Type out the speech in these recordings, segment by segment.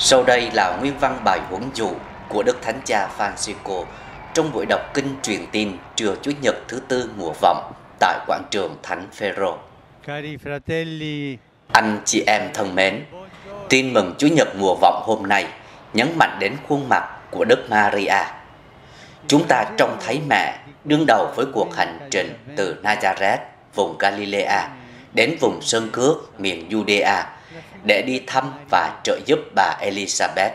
Sau đây là nguyên văn bài huấn dụ của Đức Thánh Cha Francisco trong buổi đọc kinh truyền tin trưa Chủ nhật thứ tư mùa vọng tại quảng trường Thánh fratelli, Anh chị em thân mến, tin mừng Chủ nhật mùa vọng hôm nay nhấn mạnh đến khuôn mặt của Đức Maria. Chúng ta trông thấy mẹ đương đầu với cuộc hành trình từ Nazareth, vùng Galilea, đến vùng Sơn Cước, miền Judea để đi thăm và trợ giúp bà Elizabeth.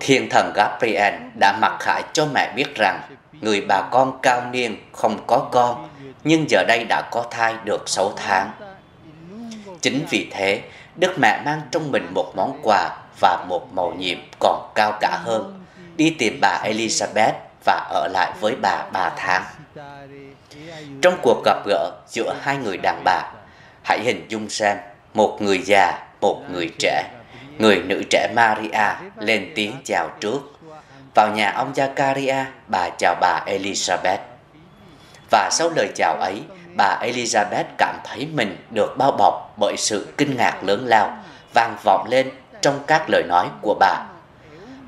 Thiên thần Gabriel đã mặc khải cho mẹ biết rằng người bà con cao niên không có con, nhưng giờ đây đã có thai được 6 tháng. Chính vì thế, Đức Mẹ mang trong mình một món quà và một màu nhiệm còn cao cả hơn, đi tìm bà Elizabeth và ở lại với bà 3 tháng. Trong cuộc gặp gỡ giữa hai người đàn bà, hãy hình dung xem một người già, một người trẻ, người nữ trẻ Maria lên tiếng chào trước. Vào nhà ông Zakaria, bà chào bà Elizabeth. Và sau lời chào ấy, bà Elizabeth cảm thấy mình được bao bọc bởi sự kinh ngạc lớn lao, vang vọng lên trong các lời nói của bà.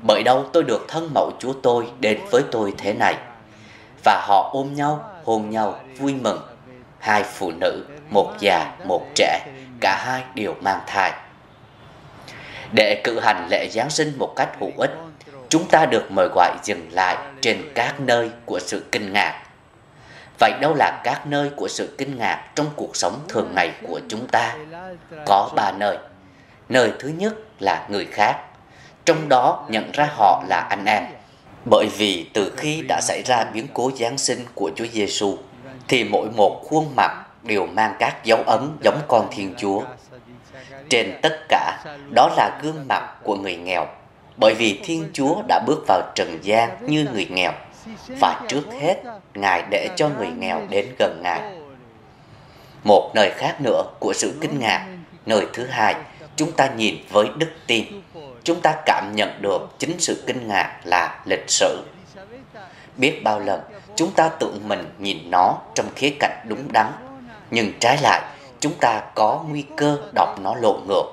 Bởi đâu tôi được thân mẫu Chúa tôi đến với tôi thế này. Và họ ôm nhau, hôn nhau, vui mừng. Hai phụ nữ, một già, một trẻ, cả hai đều mang thai. Để cử hành lễ Giáng sinh một cách hữu ích, chúng ta được mời gọi dừng lại trên các nơi của sự kinh ngạc. Vậy đâu là các nơi của sự kinh ngạc trong cuộc sống thường ngày của chúng ta? Có ba nơi. Nơi thứ nhất là người khác, trong đó nhận ra họ là anh em. Bởi vì từ khi đã xảy ra biến cố Giáng sinh của Chúa Giêsu, thì mỗi một khuôn mặt đều mang các dấu ấn giống con Thiên Chúa. Trên tất cả, đó là gương mặt của người nghèo, bởi vì Thiên Chúa đã bước vào trần gian như người nghèo, và trước hết, Ngài để cho người nghèo đến gần Ngài. Một nơi khác nữa của sự kinh ngạc, nơi thứ hai, chúng ta nhìn với đức tin. Chúng ta cảm nhận được chính sự kinh ngạc là lịch sử. Biết bao lần, chúng ta tự mình nhìn nó trong khía cạnh đúng đắn, nhưng trái lại, chúng ta có nguy cơ đọc nó lộn ngược.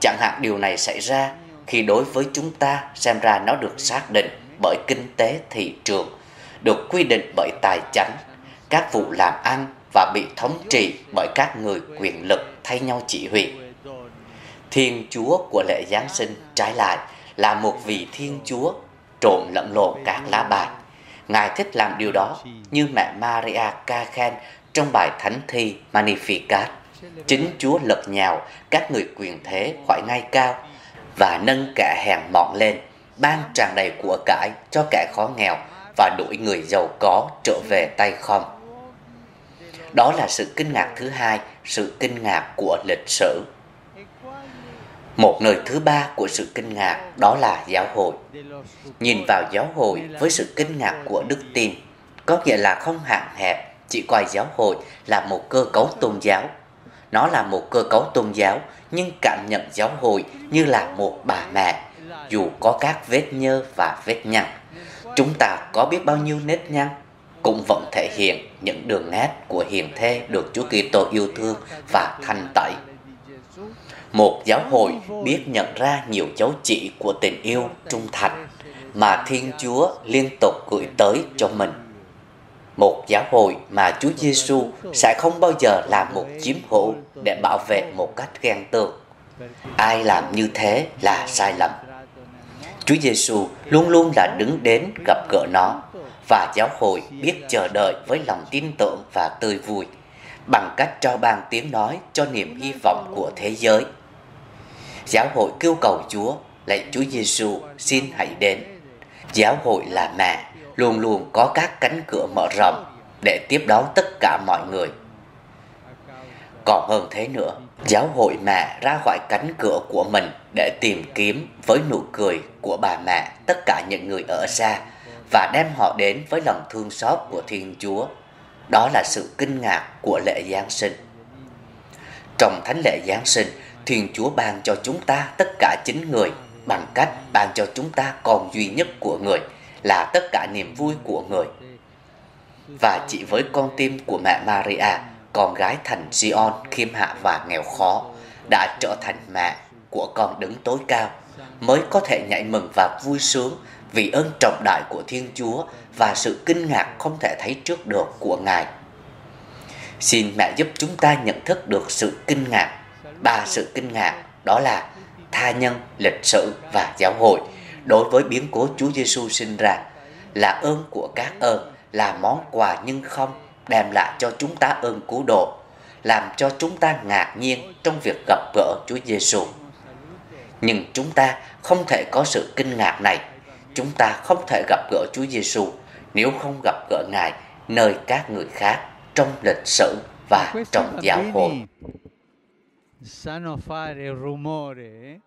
Chẳng hạn điều này xảy ra khi đối với chúng ta xem ra nó được xác định bởi kinh tế thị trường, được quy định bởi tài chánh, các vụ làm ăn và bị thống trị bởi các người quyền lực thay nhau chỉ huy. Thiên Chúa của lễ Giáng sinh trái lại là một vị Thiên Chúa trộn lẫn lộn các lá bài. Ngài thích làm điều đó như mẹ Maria ca khen trong bài thánh thi Magnificat. Chính Chúa lật nhào các người quyền thế khỏi ngai cao và nâng kẻ hèn mọn lên, ban tràn đầy của cải cho kẻ khó nghèo và đuổi người giàu có trở về tay không. Đó là sự kinh ngạc thứ hai, sự kinh ngạc của lịch sử. Một nơi thứ ba của sự kinh ngạc đó là giáo hội. Nhìn vào giáo hội với sự kinh ngạc của đức tin, có nghĩa là không hạn hẹp, chỉ coi giáo hội là một cơ cấu tôn giáo. Nó là một cơ cấu tôn giáo, nhưng cảm nhận giáo hội như là một bà mẹ, dù có các vết nhơ và vết nhăn. Chúng ta có biết bao nhiêu nếp nhăn, cũng vẫn thể hiện những đường nét của hiền thê được Chúa Kitô yêu thương và thanh tẩy. Một giáo hội biết nhận ra nhiều dấu chỉ của tình yêu trung thành mà Thiên Chúa liên tục gửi tới cho mình. Một giáo hội mà Chúa Giêsu sẽ không bao giờ làm một chiếm hữu để bảo vệ một cách ghen tương. Ai làm như thế là sai lầm. Chúa Giêsu luôn luôn là đứng đến gặp gỡ nó và giáo hội biết chờ đợi với lòng tin tưởng và tươi vui bằng cách trao ban tiếng nói cho niềm hy vọng của thế giới. Giáo hội kêu cầu Chúa, lạy Chúa Giêsu xin hãy đến. Giáo hội là mẹ, luôn luôn có các cánh cửa mở rộng để tiếp đón tất cả mọi người. Còn hơn thế nữa, giáo hội mẹ ra khỏi cánh cửa của mình để tìm kiếm với nụ cười của bà mẹ tất cả những người ở xa và đem họ đến với lòng thương xót của Thiên Chúa. Đó là sự kinh ngạc của lễ Giáng sinh. Trong thánh lễ Giáng sinh, Thiên Chúa ban cho chúng ta tất cả chính người bằng cách ban cho chúng ta con duy nhất của người là tất cả niềm vui của người. Và chỉ với con tim của mẹ Maria, con gái thành Zion khiêm hạ và nghèo khó, đã trở thành mẹ của con đứng tối cao mới có thể nhảy mừng và vui sướng vì ơn trọng đại của Thiên Chúa và sự kinh ngạc không thể thấy trước được của Ngài. Xin mẹ giúp chúng ta nhận thức được sự kinh ngạc, ba sự kinh ngạc đó là tha nhân, lịch sử và giáo hội đối với biến cố Chúa Giêsu sinh ra là ơn của các ơn, là món quà nhưng không đem lại cho chúng ta ơn cứu độ, làm cho chúng ta ngạc nhiên trong việc gặp gỡ Chúa Giêsu. Nhưng chúng ta không thể có sự kinh ngạc này, chúng ta không thể gặp gỡ Chúa Giêsu nếu không gặp gỡ Ngài nơi các người khác trong lịch sử và trong giáo hội. Sanno fare rumore